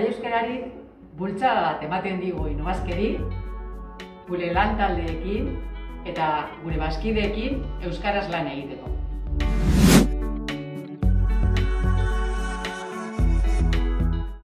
Bai Euskarari bultzada bat ematen digu inobazkeri, gure lan taldeekin eta gure bazkideekin Euskaraz lan egiteko.